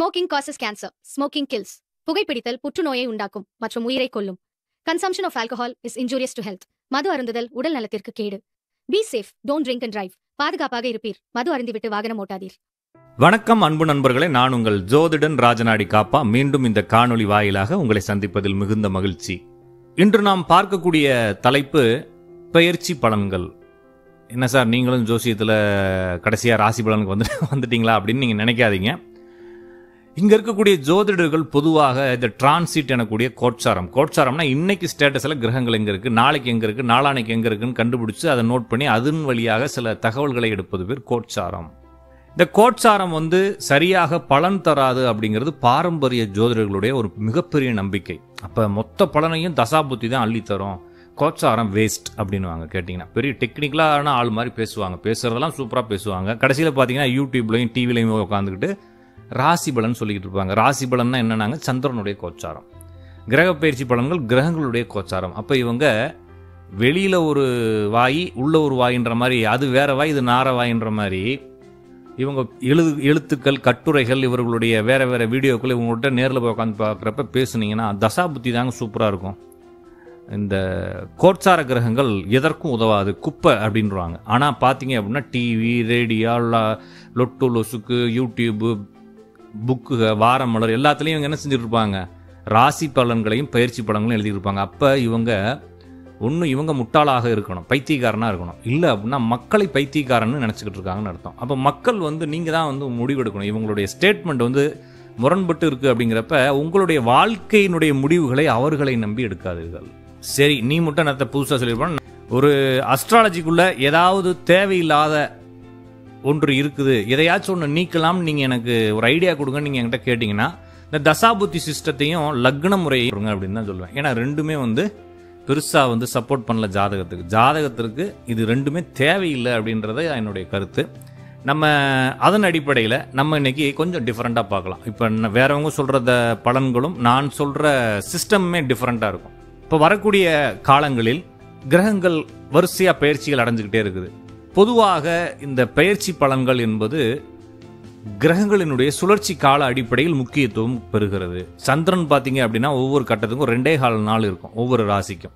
Smoking causes cancer smoking kills புகைப்பிடித்தல் புற்றுநோயை உண்டாக்கும் மற்றும் உயிரை கொல்லும். Consumption of alcohol is injurious to health மது அருந்துதல் உடல் நலத்திற்கு கேடு. Be safe don't drink and drive பாதுகாப்பாக இருப்பீர். மது அருந்திவிட்டு வாகனம் ஓட்டாதீர். வணக்கம் அன்பு நண்பர்களே. நான் உங்கள் ஜோதிடன் ராஜநாடி காப்பா. மீண்டும் இந்த காணொளி வாயிலாக உங்களை சந்திப்பதில் மிகுந்த மகிழ்ச்சி. இன்று நாம் பார்க்கக்கூடிய தலைப்பு பெயர்ச்சி பலன்கள். என்ன சார் நீங்களும் ஜோசியத்தில் கடைசியாக ராசி பலனுக்கு வந்து வந்துட்டீங்களா அப்படின்னு நீங்கள் நினைக்காதீங்க. இங்கே இருக்கக்கூடிய ஜோதிடர்கள் பொதுவாக இந்த டிரான்சிட் எனக்கூடிய கோட்சாரம். கோட்சாரம்னா இன்னைக்கு ஸ்டேட்டஸில் கிரகங்கள் எங்கே இருக்குது நாளைக்கு எங்கே இருக்குது நாளானைக்கு எங்கே இருக்குன்னு கண்டுபிடிச்சு அதை நோட் பண்ணி அதன் வழியாக சில தகவல்களை எடுப்பது பேர் கோட்சாரம். இந்த கோட்சாரம் வந்து சரியாக பலன் தராது அப்படிங்கிறது பாரம்பரிய ஜோதிடர்களுடைய ஒரு மிகப்பெரிய நம்பிக்கை. அப்போ மொத்த பலனையும் தசாபுத்தி தான் அள்ளி தரும். கோட்சாரம் வேஸ்ட் அப்படின்னுவாங்க கேட்டிங்கன்னா. பெரிய டெக்னிக்கலான ஆள் மாதிரி பேசுவாங்க. பேசுறதெல்லாம் சூப்பராக பேசுவாங்க. கடைசியில் பார்த்தீங்கன்னா யூடியூப்லையும் டிவிலையும் உட்காந்துக்கிட்டு ராசி பலன் சொல்லிக்கிட்டு இருப்பாங்க. ராசி பலன்னா என்னன்னாங்க? சந்திரனுடைய கோச்சாரம். கிரக பயிற்சி பலன்கள் கிரகங்களுடைய கோச்சாரம். அப்போ இவங்க வெளியில் ஒரு வாய் உள்ள ஒரு வாயின்ற மாதிரி அது வேற வாய் இது நார வாயின்ற மாதிரி இவங்க எழுது எழுத்துக்கள் கட்டுரைகள் இவர்களுடைய வேற வேற வீடியோக்கள் இவங்கள்ட்ட நேரில் போய் உட்காந்து பார்க்குறப்ப பேசுனீங்கன்னா தசா புத்தி தாங்க சூப்பராக இருக்கும். இந்த கோட்சார கிரகங்கள் எதற்கும் உதவாது. குப்பை அப்படின்றாங்க ஆனால் பார்த்தீங்க அப்படின்னா டிவி ரேடியோ லொட்டு லொசுக்கு யூடியூப்பு புக்குகள் வாரம் மலர் எல்லாத்துலேயும் இவங்க என்ன செஞ்சுருப்பாங்க இருப்பாங்க ராசி பலன்களையும் பயிற்சி பலன்களையும் எழுதியிருப்பாங்க. அப்போ இவங்க ஒன்று இவங்க முட்டாளாக இருக்கணும் பைத்தியக்காரனாக இருக்கணும். இல்லை அப்படின்னா மக்களை பைத்தியக்காரன்னு நினச்சிக்கிட்டு இருக்காங்கன்னு அர்த்தம். அப்போ மக்கள் வந்து நீங்கள் தான் வந்து முடிவெடுக்கணும். இவங்களுடைய ஸ்டேட்மெண்ட் வந்து முரண்பட்டு இருக்குது அப்படிங்கிறப்ப உங்களுடைய வாழ்க்கையினுடைய முடிவுகளை அவர்களை நம்பி எடுக்காதீர்கள். சரி நீ மட்டும் நேரத்தை புதுசாக சொல்லியிருப்பான் ஒரு அஸ்ட்ராலஜிக்குள்ளே ஏதாவது தேவையில்லாத ஒன்று இருக்குது. எதையாச்சும் ஒன்று நீக்கலாம்னு நீங்கள் எனக்கு ஒரு ஐடியா கொடுங்க நீங்கள் என்கிட்ட கேட்டிங்கன்னா இந்த தசாபுத்தி சிஸ்டத்தையும் லக்ன முறையை கொடுங்க அப்படின்னு தான் சொல்லுவேன். ஏன்னா ரெண்டுமே வந்து பெருசாக வந்து சப்போர்ட் பண்ணல ஜாதகத்துக்கு. ஜாதகத்திற்கு இது ரெண்டுமே தேவையில்லை அப்படின்றத என்னுடைய கருத்து. நம்ம அதன் அடிப்படையில் நம்ம இன்னைக்கு கொஞ்சம் டிஃப்ரெண்ட்டாக பார்க்கலாம். இப்போ வேறவங்க சொல்கிறத பலன்களும் நான் சொல்கிற சிஸ்டமுமே டிஃப்ரெண்ட்டாக இருக்கும். இப்போ வரக்கூடிய காலங்களில் கிரகங்கள் வரிசையாக பயிற்சிகள் அடைஞ்சுக்கிட்டே இருக்குது. பொதுவாக இந்த பெயர்ச்சி பலன்கள் என்பது கிரகங்களினுடைய சுழற்சி கால அடிப்படையில் முக்கியத்துவம் பெறுகிறது. சந்திரன் பார்த்தீங்க அப்படின்னா ஒவ்வொரு கட்டத்துக்கும் ரெண்டே கால் நாள் இருக்கும் ஒவ்வொரு ராசிக்கும்.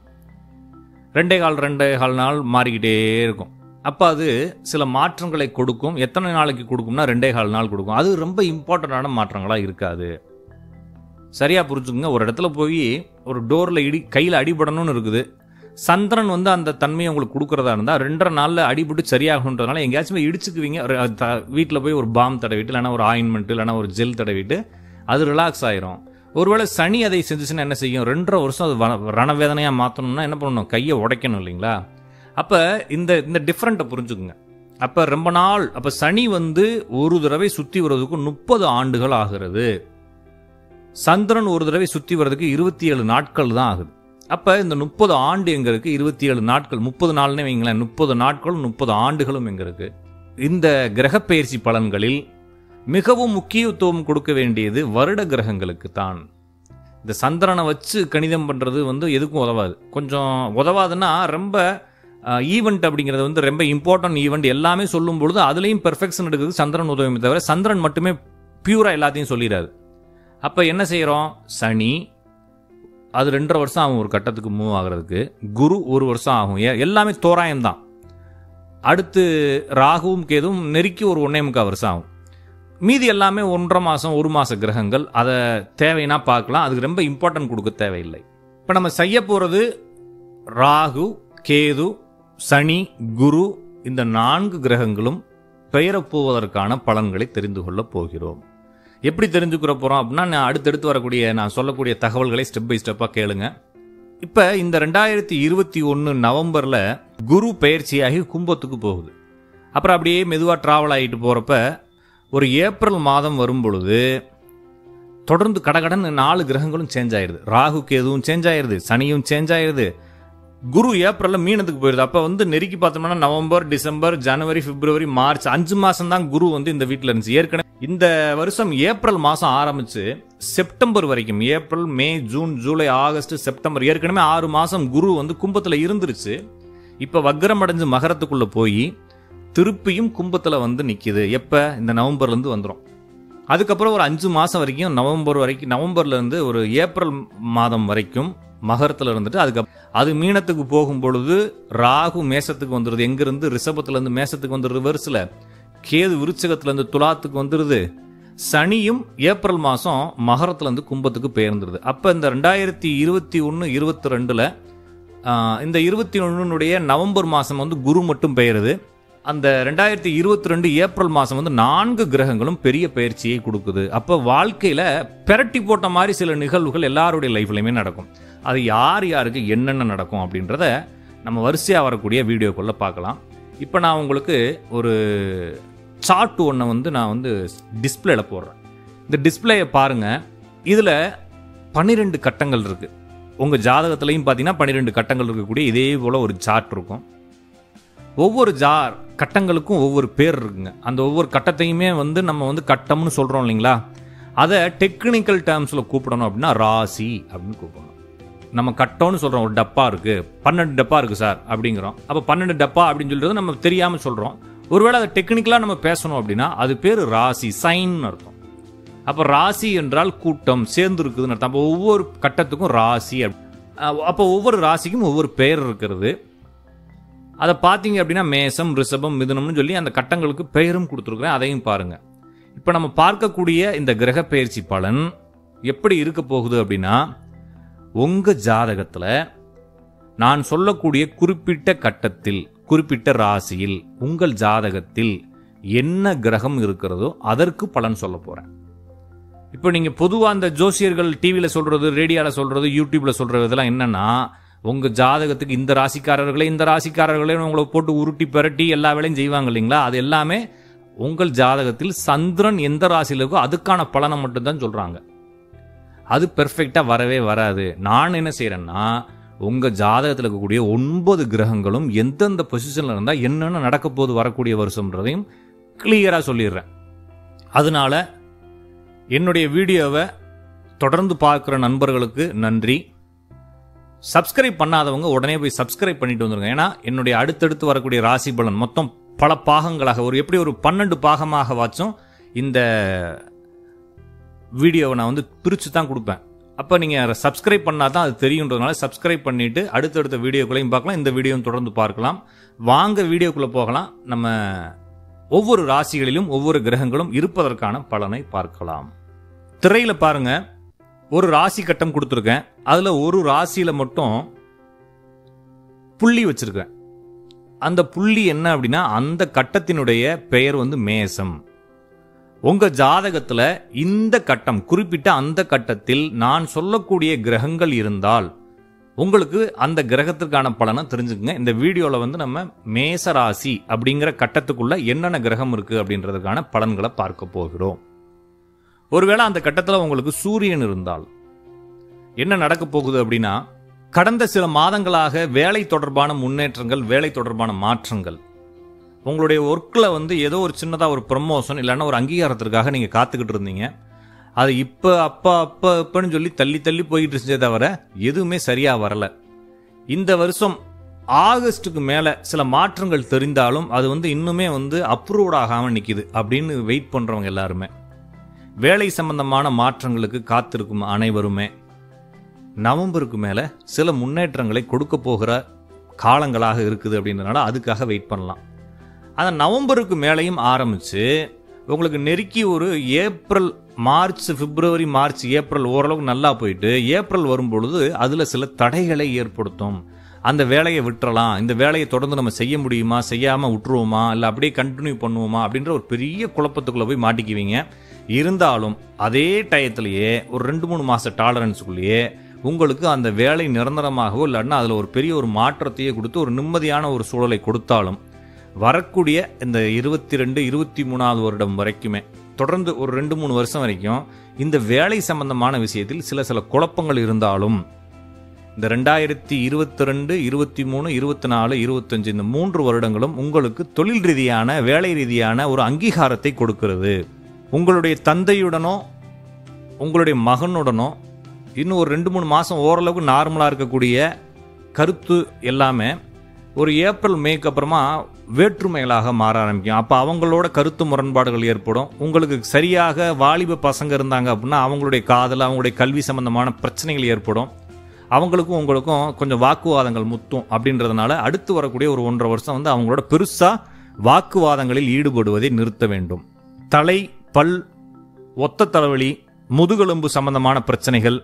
ரெண்டே கால் ரெண்டே கால் நாள் மாறிக்கிட்டே இருக்கும். அப்போ அது சில மாற்றங்களை கொடுக்கும். எத்தனை நாளைக்கு கொடுக்கும்னா ரெண்டே கால் நாள் கொடுக்கும். அது ரொம்ப இம்பார்ட்டண்ட்டான மாற்றங்களாக இருக்காது. சரியாக புரிஞ்சுக்கோங்க. ஒரு இடத்துல போய் ஒரு டோரில் இடி கையில் அடிபடணும்னு இருக்குது. சந்திரன் வந்து அந்த தன்மையை உங்களுக்கு கொடுக்குறதா இருந்தால் ரெண்டரை நாளில் அடிபட்டு சரியாகணுன்றதுனால எங்கேயாச்சும் போய் இடிச்சுக்குவீங்க. வீட்டில் போய் ஒரு பாம் தடவிட்டு இல்லைனா ஒரு ஆயின்மெண்ட் இல்லைனா ஒரு ஜெல் தடவிட்டு அது ரிலாக்ஸ் ஆயிரும். ஒருவேளை சனி அதை செஞ்சுச்சுன்னா என்ன செய்யும்? ரெண்டரை வருஷம் அது வ- ரணவேதனையாக மாற்றணும்னா என்ன பண்ணணும்? கையை உடைக்கணும் இல்லைங்களா? அப்போ இந்த இந்த டிஃப்ரெண்ட்டை புரிஞ்சுக்குங்க. அப்போ ரொம்ப நாள் அப்போ சனி வந்து ஒரு தடவை சுற்றி வர்றதுக்கு முப்பது ஆண்டுகள் ஆகிறது. சந்திரன் ஒரு தடவை சுற்றி வர்றதுக்கு இருபத்தி ஏழு நாட்கள் தான் ஆகுது. அப்போ இந்த முப்பது ஆண்டு எங்கே இருக்குது இருபத்தி ஏழு நாட்கள் முப்பது நாள்னே வைங்களேன் முப்பது நாட்களும் முப்பது ஆண்டுகளும் எங்கே இருக்குது இந்த கிரகப்பெயர்ச்சி பலன்களில் மிகவும் முக்கியத்துவம் கொடுக்க வேண்டியது வருட கிரகங்களுக்கு தான். இந்த சந்திரனை வச்சு கணிதம் பண்ணுறது வந்து எதுக்கும் உதவாது. கொஞ்சம் உதவாதுன்னா ரொம்ப ஈவெண்ட் அப்படிங்கிறது வந்து ரொம்ப இம்பார்ட்டன்ட் ஈவெண்ட் எல்லாமே சொல்லும் பொழுது அதுலேயும் பெர்ஃபெக்ஷன் எடுக்கிறது சந்திரன் உதவுமே தவிர சந்திரன் மட்டுமே பியூராக எல்லாத்தையும் சொல்லிடாது அப்போ என்ன செய்கிறோம் சனி அது ரெண்டரை வருஷம் ஆகும் ஒரு கட்டத்துக்கு மூவ் ஆகிறதுக்கு. குரு ஒரு வருஷம் ஆகும். ஏ- எல்லாமே தோராயம் தான் அடுத்து ராகுவும் கேதுவும் நெருக்கி ஒரு ஒன்னே முக்கால் வருஷம் ஆகும். மீதி எல்லாமே ஒன்றரை மாதம் ஒரு மாத கிரகங்கள். அதை தேவைன்னா பார்க்கலாம். அதுக்கு ரொம்ப இம்பார்ட்டன்ட் கொடுக்க தேவையில்லை. இப்போ நம்ம செய்ய போகிறது ராகு கேது சனி குரு இந்த நான்கு கிரகங்களும் பெயரப் போவதற்கான பலன்களை தெரிந்து கொள்ளப் போகிறோம். எப்படி தெரிஞ்சுக்கிற போகிறோம் அப்படின்னா நான் அடுத்தடுத்து வரக்கூடிய நான் சொல்லக்கூடிய தகவல்களை ஸ்டெப் பை ஸ்டெப்பாக கேளுங்க. இப்போ இந்த ரெண்டாயிரத்தி இருபத்தி ஒன்று நவம்பரில் குரு பயிற்சியாகி கும்பத்துக்கு போகுது. அப்புறம் அப்படியே மெதுவாக ட்ராவல் ஆகிட்டு போகிறப்ப ஒரு ஏப்ரல் மாதம் வரும் பொழுது தொடர்ந்து கடகடன்னு நாலு கிரகங்களும் சேஞ்ச் ஆயிடுது ராகு கேதுவும் சேஞ்ச் ஆயிருது சனியும் சேஞ்ச் ஆயிடுது குரு ஏப்ரல்ல மீனத்துக்கு போயிருது. அப்போ வந்து நெருக்கி பார்த்தோம்னா நவம்பர் டிசம்பர் ஜனவரி பிப்ரவரி மார்ச் அஞ்சு மாசம் தான் குரு வந்து இந்த வீட்டில் இருந்துச்சு. ஏற்கனவே இந்த வருஷம் ஏப்ரல் மாசம் ஆரம்பிச்சு செப்டம்பர் வரைக்கும். April May June July August September. ஏற்கனவே ஆறு மாசம் குரு வந்து கும்பத்தில் இருந்துருச்சு. இப்போ வக்ரம் அடைஞ்சு மகரத்துக்குள்ள போய் திருப்பியும் கும்பத்தில் வந்து நிற்கிது எப்போ? இந்த நவம்பர்லேருந்து வந்துடும் அதுக்கப்புறம் ஒரு அஞ்சு மாதம் வரைக்கும் நவம்பர் வரைக்கும் நவம்பர்லேருந்து ஒரு ஏப்ரல் மாதம் வரைக்கும் மகரத்தில் இருந்துட்டு அதுக்கு அது மீனத்துக்கு போகும் பொழுது ராகு மேசத்துக்கு வந்துடுது எங்கிருந்து? ரிஷபத்துலேருந்து மேசத்துக்கு வந்துடுது ரிவர்ஸில் கேது விருச்சகத்துலேருந்து துலாத்துக்கு வந்துடுது சனியும் ஏப்ரல் மாதம் மகரத்துலேருந்து கும்பத்துக்கு பெயர்ந்துருது. அப்போ இந்த ரெண்டாயிரத்தி இருபத்தி ஒன்று இருபத்தி ரெண்டில் இந்த இருபத்தி ஒன்றுனுடைய நவம்பர் மாதம் வந்து குரு மட்டும் பெயருது. அந்த ரெண்டாயிரத்தி இருபத்தி ரெண்டு ஏப்ரல் மாதம் வந்து நான்கு கிரகங்களும் பெரிய பயிற்சியை கொடுக்குது. அப்போ வாழ்க்கையில் பெரட்டி போட்ட மாதிரி சில நிகழ்வுகள் எல்லாருடைய லைஃப்லையுமே நடக்கும். அது யார் யாருக்கு என்னென்ன நடக்கும் அப்படின்றத நம்ம வரிசையாக வரக்கூடிய வீடியோக்குள்ளே பார்க்கலாம். இப்போ நான் உங்களுக்கு ஒரு சார்ட் ஒன்றை வந்து நான் வந்து டிஸ்பிளேல போடுறேன். இந்த டிஸ்பிளேயை பாருங்கள் இதில் பன்னிரெண்டு கட்டங்கள் இருக்குது உங்கள் ஜாதகத்துலையும் பார்த்தீங்கன்னா பன்னிரெண்டு கட்டங்கள் இருக்கக்கூடிய இதே போல் ஒரு சார்ட் இருக்கும். ஒவ்வொரு ஜார் கட்டங்களுக்கும் ஒவ்வொரு பேர் இருக்குங்க. அந்த ஒவ்வொரு கட்டத்தையுமே வந்து நம்ம வந்து கட்டம்னு சொல்கிறோம் இல்லைங்களா? அதை டெக்னிக்கல் டேர்ம்ஸில் கூப்பிடணும் அப்படின்னா ராசி அப்படின்னு கூப்பிடணும். நம்ம கட்டோன்னு சொல்கிறோம் ஒரு டப்பா இருக்குது பன்னெண்டு டப்பா இருக்குது சார் அப்படிங்கிறோம். அப்போ பன்னெண்டு டப்பா அப்படின்னு சொல்கிறது நம்ம தெரியாமல் சொல்கிறோம் ஒருவேளை அதை டெக்னிக்கலாக நம்ம பேசணும் அப்படின்னா அது பேர் ராசி சைன் அர்த்தம். அப்போ ராசி என்றால் கூட்டம் சேர்ந்து இருக்குதுன்னு அர்த்தம். அப்போ ஒவ்வொரு கட்டத்துக்கும் ராசி அப்போ ஒவ்வொரு ராசிக்கும் ஒவ்வொரு பெயர் இருக்கிறது. அதை பார்த்தீங்க அப்படின்னா மேசம் ரிஷபம் மிதுனம்னு சொல்லி அந்த கட்டங்களுக்கு பெயரும் கொடுத்துருக்குறேன். அதையும் பாருங்கள் இப்போ நம்ம பார்க்கக்கூடிய இந்த கிரக பயிற்சி பலன் எப்படி இருக்க போகுது அப்படின்னா உங்கள் ஜாதகத்தில் நான் சொல்லக்கூடிய குறிப்பிட்ட கட்டத்தில் குறிப்பிட்ட ராசியில் உங்கள் ஜாதகத்தில் என்ன கிரகம் இருக்கிறதோ அதற்கு பலன் சொல்ல போகிறேன் இப்போ நீங்கள் பொதுவாக அந்த ஜோசியர்கள் டிவியில் சொல்கிறது ரேடியோவில் சொல்கிறது யூடியூப்பில் சொல்கிறது இதெல்லாம் என்னென்னா உங்கள் ஜாதகத்துக்கு இந்த ராசிக்காரர்களே இந்த ராசிக்காரர்களே உங்களை போட்டு உருட்டி பெரட்டி எல்லா வேலையும் செய்வாங்க இல்லைங்களா? அது எல்லாமே உங்கள் ஜாதகத்தில் சந்திரன் எந்த ராசியில் இருக்கோ அதுக்கான பலனை மட்டும்தான் சொல்கிறாங்க அது பெர்ஃபெக்டாக வரவே வராது. நான் என்ன செய்கிறேன்னா உங்கள் ஜாதகத்தில் இருக்கக்கூடிய ஒன்பது கிரகங்களும் எந்தெந்த பொசிஷனில் இருந்தால் என்னென்ன நடக்க போது வரக்கூடிய வருஷம்ன்றதையும் கிளியராக சொல்லிடுறேன். அதனால என்னுடைய வீடியோவை தொடர்ந்து பார்க்குற நண்பர்களுக்கு நன்றி. சப்ஸ்கிரைப் பண்ணாதவங்க உடனே போய் சப்ஸ்கிரைப் பண்ணிட்டு வந்துருங்க. ஏன்னா என்னுடைய அடுத்தடுத்து வரக்கூடிய ராசி பலன் மொத்தம் பல பாகங்களாக ஒரு எப்படி ஒரு பன்னெண்டு பாகமாக வாச்சும் இந்த வீடியோவை நான் வந்து பிரித்து தான் கொடுப்பேன். அப்போ நீங்கள் சப்ஸ்கிரைப் பண்ணால் தான் அது தெரியுன்றதுனால சப்ஸ்கிரைப் பண்ணிவிட்டு அடுத்தடுத்த வீடியோக்களையும் பார்க்கலாம். இந்த வீடியோவும் தொடர்ந்து பார்க்கலாம். வாங்க வீடியோக்குள்ளே போகலாம். நம்ம ஒவ்வொரு ராசிகளிலும் ஒவ்வொரு கிரகங்களும் இருப்பதற்கான பலனை பார்க்கலாம். திரையில் பாருங்க. ஒரு ராசி கட்டம் கொடுத்துருக்கேன். அதில் ஒரு ராசியில் மட்டும் புள்ளி வச்சுருக்கேன். அந்த புள்ளி என்ன அப்படின்னா அந்த கட்டத்தினுடைய பெயர் வந்து மேசம். உங்கள் ஜாதகத்தில் இந்த கட்டம் குறிப்பிட்ட அந்த கட்டத்தில் நான் சொல்லக்கூடிய கிரகங்கள் இருந்தால் உங்களுக்கு அந்த கிரகத்திற்கான பலனை தெரிஞ்சுக்குங்க. இந்த வீடியோவில் வந்து நம்ம மேசராசி அப்படிங்கிற கட்டத்துக்குள்ள என்னென்ன கிரகம் இருக்குது அப்படின்றதுக்கான பலன்களை பார்க்க போகிறோம். ஒருவேளை அந்த கட்டத்தில் உங்களுக்கு சூரியன் இருந்தால் என்ன நடக்க போகுது அப்படின்னா கடந்த சில மாதங்களாக வேலை தொடர்பான முன்னேற்றங்கள் வேலை தொடர்பான மாற்றங்கள் உங்களுடைய ஒர்க்கில் வந்து ஏதோ ஒரு சின்னதாக ஒரு ப்ரமோஷன் இல்லைன்னா ஒரு அங்கீகாரத்திற்காக நீங்கள் காத்துக்கிட்டு இருந்தீங்க. அது இப்போ அப்பா அப்பா அப்பன்னு சொல்லி தள்ளி தள்ளி போயிட்டு இருந்துச்சே தவிர எதுவுமே சரியாக வரலை. இந்த வருஷம் ஆகஸ்ட்டுக்கு மேலே சில மாற்றங்கள் தெரிந்தாலும் அது வந்து இன்னுமே வந்து அப்ரூவ்ட் ஆகாமல் நிற்கிது அப்படின்னு வெயிட் பண்ணுறவங்க எல்லாருமே. வேலை சம்பந்தமான மாற்றங்களுக்கு காத்திருக்கும் அனைவருமே நவம்பருக்கு மேலே சில முன்னேற்றங்களை கொடுக்க போகிற காலங்களாக இருக்குது அப்படின்றதுனால அதுக்காக வெயிட் பண்ணலாம். அந்த நவம்பருக்கு மேலேயும் ஆரம்பித்து உங்களுக்கு நெருக்கி ஒரு ஏப்ரல் மார்ச் பிப்ரவரி மார்ச் ஏப்ரல் ஓரளவுக்கு நல்லா போயிட்டு ஏப்ரல் வரும் பொழுது அதில் சில தடைகளை ஏற்படுத்தும். அந்த வேலையை விட்டுறலாம். இந்த வேலையை தொடர்ந்து நம்ம செய்ய முடியுமா? செய்யாமல் விட்டுருவோமா? இல்லை அப்படியே கண்டினியூ பண்ணுவோமா? அப்படின்ற ஒரு பெரிய குழப்பத்துக்குள்ளே போய் மாட்டிக்குவீங்க. இருந்தாலும் அதே டயத்திலேயே ஒரு ரெண்டு மூணு மாத டாலரன்ஸுக்குள்ளேயே உங்களுக்கு அந்த வேலை நிரந்தரமாகவோ இல்லைன்னா அதில் ஒரு பெரிய ஒரு மாற்றத்தையே கொடுத்து ஒரு நிம்மதியான ஒரு சூழலை கொடுத்தாலும் வரக்கூடிய இந்த இருபத்தி ரெண்டு இருபத்தி மூணாவது வருடம் வரைக்குமே தொடர்ந்து ஒரு ரெண்டு மூணு வருஷம் வரைக்கும் இந்த வேலை சம்பந்தமான விஷயத்தில் சில சில குழப்பங்கள் இருந்தாலும் இந்த ரெண்டாயிரத்தி இருபத்தி ரெண்டு இருபத்தி மூணு இருபத்தி நாலு இருபத்தஞ்சு இந்த மூன்று வருடங்களும் உங்களுக்கு தொழில் ரீதியான வேலை ரீதியான ஒரு அங்கீகாரத்தை கொடுக்கிறது. உங்களுடைய தந்தையுடனோ உங்களுடைய மகனுடனோ இன்னும் ஒரு ரெண்டு மூணு மாதம் ஓரளவுக்கு நார்மலாக இருக்கக்கூடிய கருத்து எல்லாமே ஒரு ஏப்ரல் மேக்கு அப்புறமா வேற்றுமைகளாக மாற ஆரம்பிக்கும். அப்போ அவங்களோட கருத்து முரண்பாடுகள் ஏற்படும். உங்களுக்கு சரியாக வாலிப பசங்க இருந்தாங்க அப்படின்னா அவங்களுடைய காதல் அவங்களுடைய கல்வி சம்பந்தமான பிரச்சனைகள் ஏற்படும். அவங்களுக்கும் உங்களுக்கும் கொஞ்சம் வாக்குவாதங்கள் முத்தும் அப்படின்றதுனால அடுத்து வரக்கூடிய ஒரு ஒன்றரை வருஷம் வந்து அவங்களோட பெருசாக வாக்குவாதங்களில் ஈடுபடுவதை நிறுத்த வேண்டும். தலை பல் ஒத்த தலைவலி முதுகெலும்பு சம்பந்தமான பிரச்சனைகள்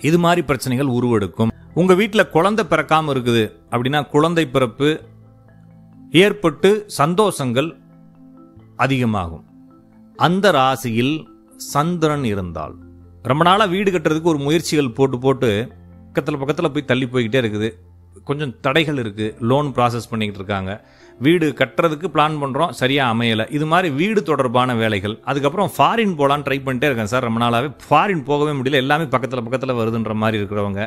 இது மாதிரி பிரச்சனைகள் உருவெடுக்கும். உங்கள் வீட்டில் குழந்தை பிறக்காமல் இருக்குது அப்படின்னா குழந்தை பிறப்பு ஏற்பட்டு சந்தோஷங்கள் அதிகமாகும். அந்த ராசியில் சந்திரன் இருந்தால். ரொம்ப நாளாக வீடு கட்டுறதுக்கு ஒரு முயற்சிகள் போட்டு போட்டு பக்கத்தில் பக்கத்தில் போய் தள்ளி போய்கிட்டே இருக்குது. கொஞ்சம் தடைகள் இருக்குது லோன் ப்ராசஸ் பண்ணிக்கிட்டு இருக்காங்க. வீடு கட்டுறதுக்கு பிளான் பண்ணுறோம் சரியாக அமையலை. இது மாதிரி வீடு தொடர்பான வேலைகள். அதுக்கப்புறம் ஃபாரின் போகலான்னு ட்ரை பண்ணிட்டே இருக்கேன் சார். ரொம்ப நாளாகவே ஃபாரின் போகவே முடியல. எல்லாமே பக்கத்தில் பக்கத்தில் வருதுன்ற மாதிரி இருக்கிறவங்க.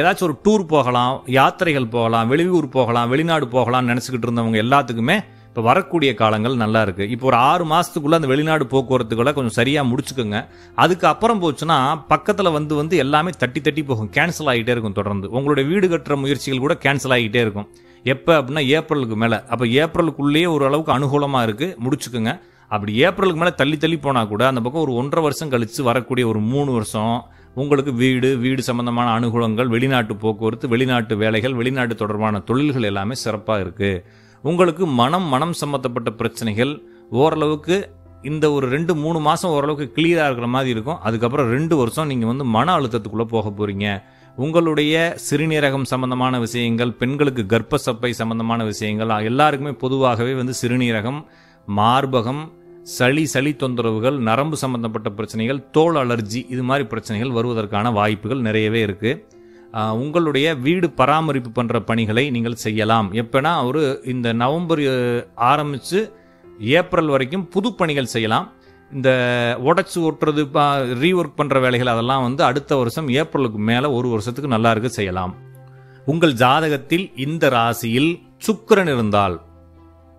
ஏதாச்சும் ஒரு டூர் போகலாம் யாத்திரைகள் போகலாம் வெளியூர் போகலாம் வெளிநாடு போகலாம்னு நினச்சிக்கிட்டு இருந்தவங்க எல்லாத்துக்குமே இப்போ வரக்கூடிய காலங்கள் நல்லா இருக்குது இப்போ ஒரு ஆறு மாதத்துக்குள்ளே அந்த வெளிநாடு போக்குவரத்துக்குள்ள கொஞ்சம் சரியாக முடிச்சுக்கோங்க. அதுக்கு அப்புறம் போச்சுன்னா பக்கத்தில் வந்து வந்து எல்லாமே தட்டி தட்டி போகும். கேன்சல் ஆகிட்டே இருக்கும் தொடர்ந்து. உங்களுடைய வீடு கட்டுற முயற்சிகள் கூட கேன்சல் ஆகிட்டே இருக்கும். எப்போ அப்படின்னா ஏப்ரலுக்கு மேலே. அப்போ ஏப்ரலுக்குள்ளேயே ஓரளவுக்கு அனுகூலமாக இருக்குது முடிச்சுக்குங்க. அப்படி ஏப்ரலுக்கு மேலே தள்ளி தள்ளி போனால் கூட அந்த பக்கம் ஒரு ஒன்றரை வருஷம் கழித்து வரக்கூடிய ஒரு மூணு வருஷம் உங்களுக்கு வீடு வீடு சம்பந்தமான அனுகூலங்கள் வெளிநாட்டு போக்குவரத்து வெளிநாட்டு வேலைகள் வெளிநாட்டு தொடர்பான தொழில்கள் எல்லாமே சிறப்பாக இருக்குது உங்களுக்கு மனம் மனம் சம்பந்தப்பட்ட பிரச்சனைகள் ஓரளவுக்கு இந்த ஒரு ரெண்டு மூணு மாதம் ஓரளவுக்கு கிளியராக இருக்கிற மாதிரி இருக்கும். அதுக்கப்புறம் ரெண்டு வருஷம் நீங்கள் வந்து மன அழுத்தத்துக்குள்ளே போக போகிறீங்க உங்களுடைய சிறுநீரகம் சம்பந்தமான விஷயங்கள் பெண்களுக்கு கர்ப்பசப்பை சம்பந்தமான விஷயங்கள் எல்லாருக்குமே பொதுவாகவே வந்து சிறுநீரகம் மார்பகம் சளி சளி தொந்தரவுகள் நரம்பு சம்பந்தப்பட்ட பிரச்சனைகள் தோல் அலர்ஜி இது மாதிரி பிரச்சனைகள் வருவதற்கான வாய்ப்புகள் நிறையவே இருக்குது உங்களுடைய வீடு பராமரிப்பு பண்ணுற பணிகளை நீங்கள் செய்யலாம். எப்போனா ஒரு இந்த நவம்பர் ஆரம்பித்து ஏப்ரல் வரைக்கும் புது பணிகள் செய்யலாம். இந்த உடச்சி ஒட்டுறது ரீஒர்க் பண்ணுற வேலைகள் அதெல்லாம் வந்து அடுத்த வருஷம் ஏப்ரலுக்கு மேலே ஒரு வருஷத்துக்கு நல்லா இருக்கு செய்யலாம். உங்கள் ஜாதகத்தில் இந்த ராசியில் சுக்கரன் இருந்தால்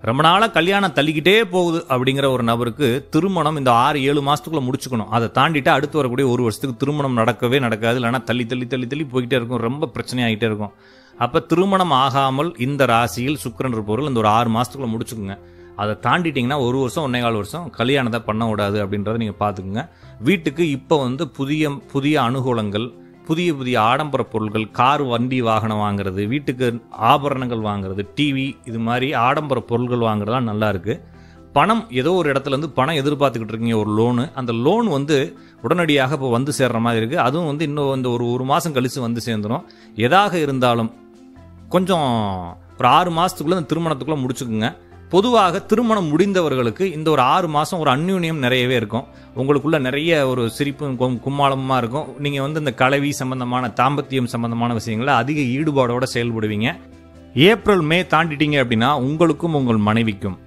ரொம்ப நாளாக கல்யாணம் தள்ளிக்கிட்டே போகுது அப்படிங்கிற ஒரு நபருக்கு திருமணம் இந்த ஆறு ஏழு மாதத்துக்குள்ளே முடிச்சுக்கணும். அதை தாண்டிட்டு அடுத்து வரக்கூடிய ஒரு வருஷத்துக்கு திருமணம் நடக்கவே நடக்காது. இல்லைன்னா தள்ளி தள்ளி தள்ளி தள்ளி போய்கிட்டே இருக்கும். ரொம்ப பிரச்சனையாகிட்டே இருக்கும். அப்போ திருமணம் ஆகாமல் இந்த ராசியில் சுக்கரன் இருப்பவர்கள் இந்த ஒரு ஆறு மாதத்துக்குள்ளே முடிச்சுக்குங்க. அதை தாண்டிட்டிங்கன்னா ஒரு வருஷம் ஒன்னே கால் வருஷம் கல்யாணத்தை பண்ண விடாது அப்படின்றத நீங்கள் பார்த்துக்குங்க. வீட்டுக்கு இப்போ வந்து புதிய புதிய அனுகூலங்கள் புதிய புதிய ஆடம்பர பொருட்கள் கார் வண்டி வாகனம் வாங்குறது வீட்டுக்கு ஆபரணங்கள் வாங்குறது டிவி இது மாதிரி ஆடம்பர பொருட்கள் வாங்குறதுலாம் நல்லா இருக்குது பணம் ஏதோ ஒரு இடத்துல இருந்து பணம் எதிர்பார்த்துக்கிட்டு இருக்கீங்க ஒரு லோனு அந்த லோன் வந்து உடனடியாக இப்போ வந்து சேர்ற மாதிரி இருக்குது அதுவும் வந்து இன்னும் இந்த ஒரு ஒரு மாதம் கழித்து வந்து சேர்ந்துடும் எதாக இருந்தாலும் கொஞ்சம் ஒரு ஆறு மாதத்துக்குள்ளே அந்த திருமணத்துக்குள்ளே முடிச்சுக்குங்க. பொதுவாக திருமணம் முடிந்தவர்களுக்கு இந்த ஒரு ஆறு மாதம் ஒரு அந்யூன்யம் நிறையவே இருக்கும். உங்களுக்குள்ள நிறைய ஒரு சிரிப்பும் கும்மாளமாக இருக்கும். நீங்கள் வந்து இந்த கலவி சம்பந்தமான தாம்பத்தியம் சம்பந்தமான விஷயங்களை அதிக ஈடுபாடோட செயல்படுவீங்க. ஏப்ரல் மே தாண்டிட்டீங்க அப்படின்னா உங்களுக்கும் உங்கள் மனைவிக்கும்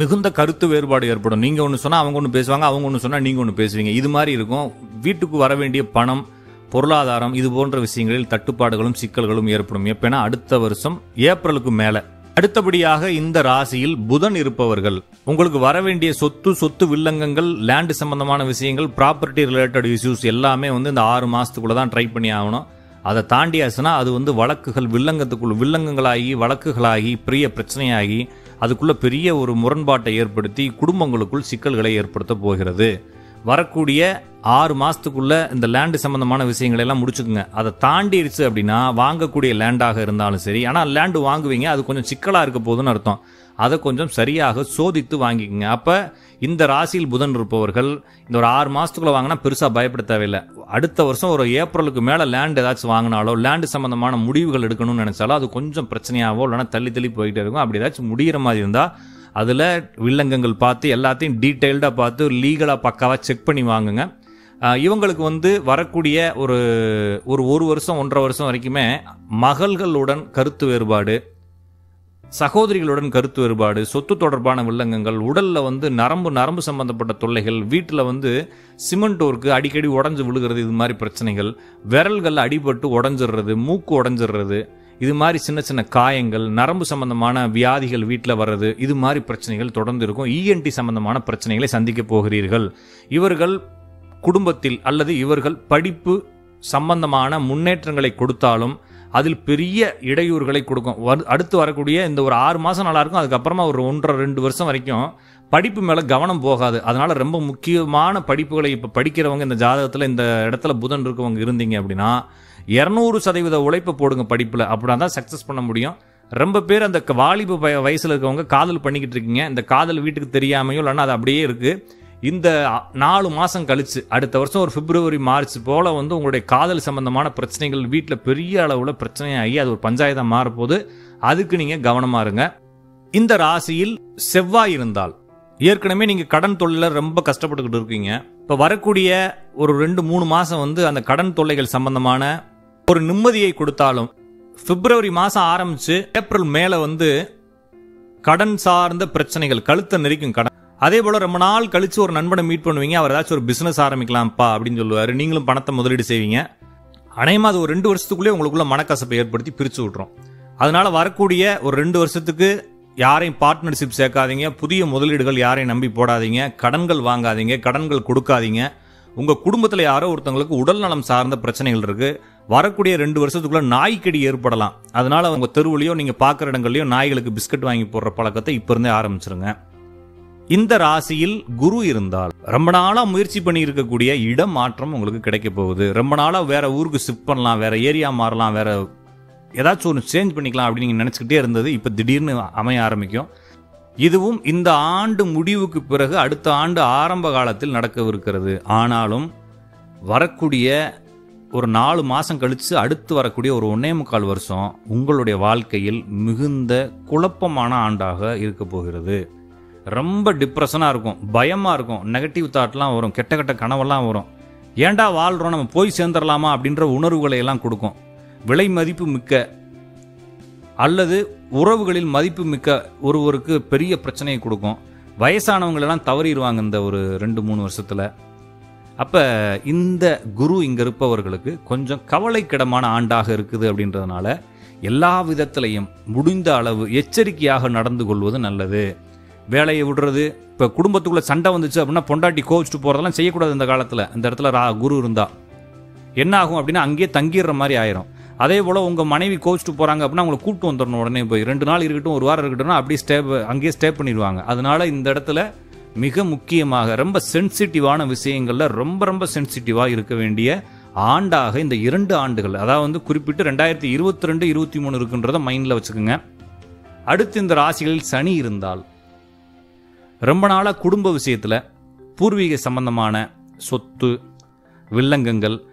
மிகுந்த கருத்து வேறுபாடு ஏற்படும். நீங்கள் ஒன்று சொன்னால் அவங்க ஒன்று பேசுவாங்க அவங்க ஒன்று சொன்னால் நீங்கள் ஒன்று பேசுவீங்க. இது மாதிரி இருக்கும். வீட்டுக்கு வர வேண்டிய பணம் பொருளாதாரம் இது போன்ற விஷயங்களில் தட்டுப்பாடுகளும் சிக்கல்களும் ஏற்படும். எப்போனா அடுத்த வருஷம் ஏப்ரலுக்கு மேலே. அடுத்தபடியாக இந்த ராசியில் புதன் இருப்பவர்கள் உங்களுக்கு வர வேண்டிய சொத்து சொத்து வில்லங்கங்கள் லேண்டு சம்பந்தமான விஷயங்கள் ப்ராப்பர்ட்டி ரிலேட்டட் இஷ்யூஸ் எல்லாமே வந்து இந்த ஆறு மாதத்துக்குள்ளே தான் ட்ரை பண்ணி ஆகணும். அதை தாண்டியாச்சுன்னா அது வந்து வழக்குகள் வில்லங்கத்துக்குள் வில்லங்கங்களாகி வழக்குகளாகி பெரிய பிரச்சனையாகி அதுக்குள்ளே பெரிய ஒரு முரண்பாட்டை ஏற்படுத்தி குடும்பங்களுக்குள் சிக்கல்களை ஏற்படுத்த போகிறது. வரக்கூடிய ஆறு மாதத்துக்குள்ளே இந்த லேண்டு சம்பந்தமான விஷயங்களை எல்லாம் முடிச்சுக்குங்க. அதை தாண்டிடுச்சு அப்படின்னா வாங்கக்கூடிய லேண்டாக இருந்தாலும் சரி. ஆனால் லேண்டு வாங்குவீங்க அது கொஞ்சம் சிக்கலாக இருக்க போகுதுன்னு அர்த்தம். அதை கொஞ்சம் சரியாக சோதித்து வாங்கிக்கோங்க. அப்போ இந்த ராசியில் புதன் இருப்பவர்கள் இந்த ஒரு ஆறு மாதத்துக்குள்ளே வாங்கினா பெருசாக பயப்பட தேவையில்லை. அடுத்த வருஷம் ஒரு ஏப்ரலுக்கு மேலே லேண்ட் ஏதாச்சும் வாங்கினாலோ லேண்டு சம்மந்தமான முடிவுகள் எடுக்கணும்னு நினச்சாலோ அது கொஞ்சம் பிரச்சனையாவோ இல்லைனா தள்ளி தள்ளி போயிட்டே இருக்கும். அப்படி ஏதாச்சும் முடிகிற மாதிரி இருந்தால் அதில் வில்லங்கங்கள் பார்த்து எல்லாத்தையும் டீட்டெயில்டாக பார்த்து லீகலாக பக்காவாக செக் பண்ணி வாங்குங்க. இவங்களுக்கு வந்து வரக்கூடிய ஒரு ஒரு ஒரு வருஷம் ஒன்றரை வருஷம் வரைக்குமே மகள்களுடன் கருத்து வேறுபாடு சகோதரிகளுடன் கருத்து வேறுபாடு சொத்து தொடர்பான வில்லங்கங்கள் உடலில் வந்து நரம்பு நரம்பு சம்பந்தப்பட்ட தொல்லைகள் வீட்டில் வந்து சிமெண்ட் ஒர்க்கு அடிக்கடி உடஞ்சு விழுகிறது இது மாதிரி பிரச்சனைகள் விரல்கள் அடிபட்டு உடஞ்சிடுறது மூக்கு உடஞ்சிடுறது இது மாதிரி சின்ன சின்ன காயங்கள் நரம்பு சம்பந்தமான வியாதிகள் வீட்டில் வர்றது இது மாதிரி பிரச்சனைகள் தொடர்ந்து இருக்கும். இஎன்டி சம்பந்தமான பிரச்சனைகளை சந்திக்க போகிறீர்கள். இவர்கள் குடும்பத்தில் அல்லது இவர்கள் படிப்பு சம்பந்தமான முன்னேற்றங்களை கொடுத்தாலும் அதில் பெரிய இடையூறுகளை கொடுக்கும். அடுத்து வரக்கூடிய இந்த ஒரு ஆறு மாதம் நல்லா இருக்கும். அதுக்கப்புறமா ஒரு ஒன்றரை ரெண்டு வருஷம் வரைக்கும் படிப்பு மேலே கவனம் போகாது. அதனால் ரொம்ப முக்கியமான படிப்புகளை இப்போ படிக்கிறவங்க இந்த ஜாதகத்தில் இந்த இடத்துல புதன் இருக்கவங்க இருந்தீங்க அப்படின்னா இரநூறு சதவீத உழைப்பை போடுங்க படிப்பில். அப்படின்னா தான் சக்ஸஸ் பண்ண முடியும். ரொம்ப பேர் அந்த வாலிப வய- இருக்கவங்க காதல் பண்ணிக்கிட்டு இருக்கீங்க. இந்த காதல் வீட்டுக்கு தெரியாமையோ இல்லைன்னா அது அப்படியே இருக்குது இந்த நாலு மாதம் கழிச்சு அடுத்த வருஷம் ஒரு பிப்ரவரி மார்ச் போல் வந்து உங்களுடைய காதல் சம்பந்தமான பிரச்சனைகள் வீட்டில் பெரிய அளவில் பிரச்சனையாகி அது ஒரு பஞ்சாயத்தாக மாறப்போது அதுக்கு நீங்கள் கவனமாக இருங்க. இந்த ராசியில் செவ்வாய் இருந்தால் ஏற்கனவே நீங்கள் கடன் தொழிலில் ரொம்ப கஷ்டப்பட்டுக்கிட்டு இருக்கீங்க. இப்போ வரக்கூடிய ஒரு ரெண்டு மூணு மாதம் வந்து அந்த கடன் தொல்லைகள் சம்பந்தமான ஒரு நிம்மதியை கொடுத்தாலும் பிப்ரவரி மாதம் ஆரம்பித்து ஏப்ரல் மேலே வந்து கடன் சார்ந்த பிரச்சனைகள் கழுத்தை நெரிக்கும் கடன். அதே போல் ரொம்ப நாள் கழித்து ஒரு நண்பனை மீட் பண்ணுவீங்க அவர் ஏதாச்சும் ஒரு பிஸ்னஸ் ஆரம்பிக்கலாம்ப்பா அப்படின்னு சொல்லுவார். நீங்களும் பணத்தை முதலீடு செய்வீங்க. அனையமாக அது ஒரு ரெண்டு வருஷத்துக்குள்ளே உங்களுக்குள்ள மனக்கசப்பை ஏற்படுத்தி பிரித்து விட்றோம் அதனால் வரக்கூடிய ஒரு ரெண்டு வருஷத்துக்கு யாரையும் பார்ட்னர்ஷிப் சேர்க்காதீங்க. புதிய முதலீடுகள் யாரையும் நம்பி போடாதீங்க. கடன்கள் வாங்காதீங்க. கடன்கள் கொடுக்காதீங்க. உங்கள் குடும்பத்தில் யாரோ ஒருத்தவங்களுக்கு உடல் நலம் சார்ந்த பிரச்சனைகள் இருக்குது வரக்கூடிய ரெண்டு வருஷத்துக்குள்ள நாய்க்கடி ஏற்படலாம். அதனால அவங்க தெருவுலையோ நீங்க பார்க்குற இடங்கள்லயோ நாய்களுக்கு பிஸ்கட் வாங்கி போடுற பழக்கத்தை இப்ப இருந்தே ஆரம்பிச்சிருங்க. இந்த ராசியில் குரு இருந்தால் ரொம்ப நாளா முயற்சி பண்ணி இருக்கக்கூடிய இடம் மாற்றம் உங்களுக்கு கிடைக்க போகுது. ரொம்ப நாளா வேற ஊருக்கு ஷிஃப்ட் பண்ணலாம் வேற ஏரியா மாறலாம் வேற ஏதாச்சும் ஒன்று சேஞ்ச் பண்ணிக்கலாம் அப்படின்னு நீங்க நினைச்சுக்கிட்டே இருந்தது இப்ப திடீர்னு அமைய ஆரம்பிக்கும். இதுவும் இந்த ஆண்டு முடிவுக்கு பிறகு அடுத்த ஆண்டு ஆரம்ப காலத்தில் நடக்கவிருக்கிறது. ஆனாலும் வரக்கூடிய ஒரு நாலு மாதம் கழித்து அடுத்து வரக்கூடிய ஒரு ஒன்னே முக்கால் வருஷம் உங்களுடைய வாழ்க்கையில் மிகுந்த குழப்பமான ஆண்டாக இருக்க போகிறது. ரொம்ப டிப்ரெஷனாக இருக்கும் பயமாக இருக்கும் நெகட்டிவ் தாட்லாம் வரும் கெட்ட கெட்ட கனவெல்லாம் வரும். ஏன்டா வாழ்கிறோம் நம்ம போய் சேர்ந்துடலாமா அப்படின்ற உணர்வுகளை எல்லாம் கொடுக்கும். விலை மதிப்பு மிக்க அல்லது உறவுகளில் மதிப்பு மிக்க ஒருவருக்கு பெரிய பிரச்சனையை கொடுக்கும். வயசானவங்களெல்லாம் தவறிடுவாங்க இந்த ஒரு ரெண்டு மூணு வருஷத்தில். அப்போ இந்த குரு இங்கே இருப்பவர்களுக்கு கொஞ்சம் கவலைக்கிடமான ஆண்டாக இருக்குது அப்படின்றதுனால எல்லா விதத்திலையும் முடிந்த அளவு எச்சரிக்கையாக நடந்து கொள்வது நல்லது. வேலையை விடுறது இப்போ குடும்பத்துக்குள்ளே சண்டை வந்துச்சு அப்படின்னா பொண்டாட்டி கோவிச்சுட்டு போகிறதெல்லாம் செய்யக்கூடாது இந்த காலத்தில். இந்த இடத்துல ரா குரு இருந்தால் என்ன ஆகும் அப்படின்னா அங்கேயே தங்கிடுற மாதிரி ஆயிரும். அதே போல் உங்கள் மனைவி கோவிச்சுட்டு போகிறாங்க அப்படின்னா அவங்களை கூப்பிட்டு வந்துடணும் உடனே போய். ரெண்டு நாள் இருக்கட்டும் ஒரு வாரம் இருக்கட்டும்னா அப்படியே ஸ்டே அங்கேயே ஸ்டே பண்ணிடுவாங்க. அதனால இந்த இடத்துல மிக முக்கியமாக ரொம்ப சென்சிட்டிவான விஷயங்களில் ரொம்ப ரொம்ப சென்சிட்டிவாக இருக்க வேண்டிய ஆண்டாக இந்த இரண்டு ஆண்டுகள் அதாவது வந்து குறிப்பிட்டு ரெண்டாயிரத்தி இருபத்தி ரெண்டு இருபத்தி மூணு இருக்குன்றத மைண்டில் வச்சுக்கோங்க. அடுத்து இந்த ராசிகளில் சனி இருந்தால் ரொம்ப நாளாக குடும்ப விஷயத்தில் பூர்வீக சம்பந்தமான சொத்து வில்லங்கங்கள்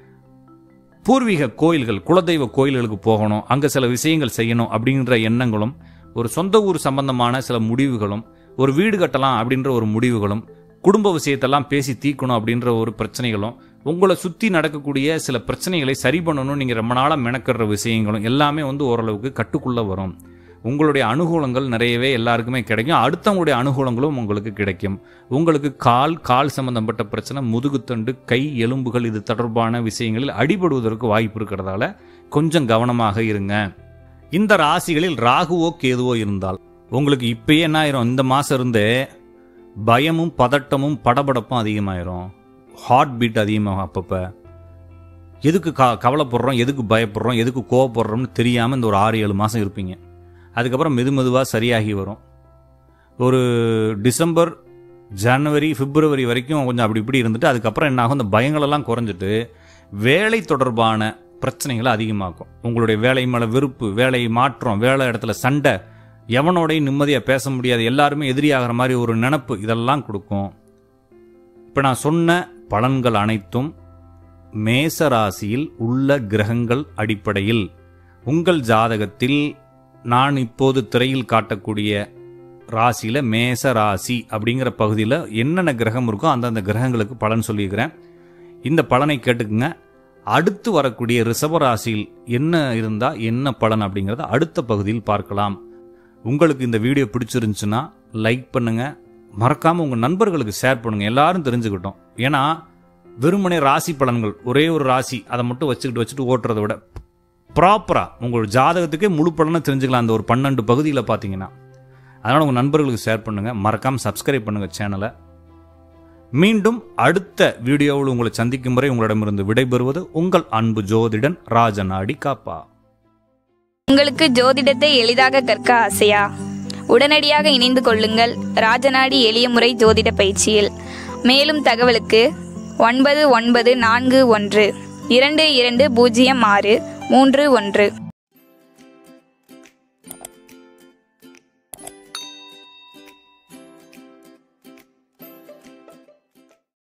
பூர்வீக கோயில்கள் குலதெய்வ கோயில்களுக்கு போகணும் அங்கே சில விஷயங்கள் செய்யணும் அப்படின்ற எண்ணங்களும் ஒரு சொந்த ஊர் சம்பந்தமான சில முடிவுகளும் ஒரு வீடு கட்டலாம் அப்படின்ற ஒரு முடிவுகளும் குடும்ப விஷயத்தெல்லாம் பேசி தீக்கணும் அப்படின்ற ஒரு பிரச்சனைகளும் உங்களை சுற்றி நடக்கக்கூடிய சில பிரச்சனைகளை சரி பண்ணணும் நீங்கள் ரொம்ப நாளாக மெனக்கிற விஷயங்களும் எல்லாமே வந்து ஓரளவுக்கு கட்டுக்குள்ளே வரும். உங்களுடைய அனுகூலங்கள் நிறையவே எல்லாருக்குமே கிடைக்கும். அடுத்தவங்களுடைய அனுகூலங்களும் உங்களுக்கு கிடைக்கும். உங்களுக்கு கால் கால் சம்பந்தப்பட்ட பிரச்சனை முதுகுத்தண்டு கை எலும்புகள் இது தொடர்பான விஷயங்களில் அடிபடுவதற்கு வாய்ப்பு இருக்கிறதால கொஞ்சம் கவனமாக இருங்க. இந்த ராசிகளில் ராகுவோ கேதுவோ இருந்தால் உங்களுக்கு இப்பயே என்ன ஆயிரும்? இந்த மாதம் இருந்தே பயமும் பதட்டமும் படபடப்பும் அதிகமாயிரும். ஹார்ட் பீட் அதிகமாகும் அப்பப்போ. எதுக்கு க கவலைப்படுறோம்? எதுக்கு பயப்படுறோம்? எதுக்கு கோவப்படுறோம்னு தெரியாமல் இந்த ஒரு ஆறு ஏழு மாதம் இருப்பீங்க. அதுக்கப்புறம் மெது மெதுவாக சரியாகி வரும். ஒரு டிசம்பர் ஜனவரி பிப்ரவரி வரைக்கும் கொஞ்சம் அப்படி இப்படி இருந்துட்டு அதுக்கப்புறம் என்ன ஆகும்? இந்த பயங்களெல்லாம் குறைஞ்சிட்டு வேலை தொடர்பான பிரச்சனைகளை அதிகமாக்கும். உங்களுடைய வேலை மேலே வெறுப்பு வேலை மாற்றம் வேலை இடத்துல சண்டை எவனோடையும் நிம்மதியாக பேச முடியாது எல்லாருமே எதிரியாகிற மாதிரி ஒரு நினப்பு இதெல்லாம் கொடுக்கும். இப்போ நான் சொன்ன பலன்கள் அனைத்தும் மேச ராசியில் உள்ள கிரகங்கள் அடிப்படையில். உங்கள் ஜாதகத்தில் நான் இப்போது திரையில் காட்டக்கூடிய ராசியில் மேச ராசி அப்படிங்கிற பகுதியில் என்னென்ன கிரகம் இருக்கோ அந்தந்த கிரகங்களுக்கு பலன் சொல்லியிருக்கிறேன். இந்த பலனை கேட்டுக்குங்க. அடுத்து வரக்கூடிய ரிஷப ராசியில் என்ன இருந்தால் என்ன பலன் அப்படிங்கிறத அடுத்த பகுதியில் பார்க்கலாம். உங்களுக்கு இந்த வீடியோ பிடிச்சிருந்துச்சுன்னா லைக் பண்ணுங்கள் மறக்காமல் உங்கள் நண்பர்களுக்கு ஷேர் பண்ணுங்கள் எல்லாரும் தெரிஞ்சுக்கிட்டோம். ஏன்னா வெறுமனே ராசி பலன்கள் ஒரே ஒரு ராசி அதை மட்டும் வச்சுக்கிட்டு வச்சுட்டு ஓட்டுறதை விட ப்ராப்பராக உங்கள் ஜாதகத்துக்கே முழு பலனை தெரிஞ்சுக்கலாம் அந்த ஒரு பன்னெண்டு பகுதியில் பார்த்தீங்கன்னா. அதனால் உங்கள் நண்பர்களுக்கு ஷேர் பண்ணுங்கள் மறக்காமல் சப்ஸ்கிரைப் பண்ணுங்கள் சேனலை மீண்டும் அடுத்த வீடியோவில் உங்களை சந்திக்கும் வரை உங்களிடமிருந்து விடைபெறுவது உங்கள் அன்பு ஜோதிடன் ராஜநாடி காப்பா. உங்களுக்கு ஜோதிடத்தை எளிதாக கற்க ஆசையா? உடனடியாக இணைந்து கொள்ளுங்கள். ராஜநாடி எளிய முறை ஜோதிட பயிற்சியில். மேலும் தகவலுக்கு ஒன்பது ஒன்பது நான்கு ஒன்று இரண்டு இரண்டு பூஜ்ஜியம் ஆறு மூன்று ஒன்று.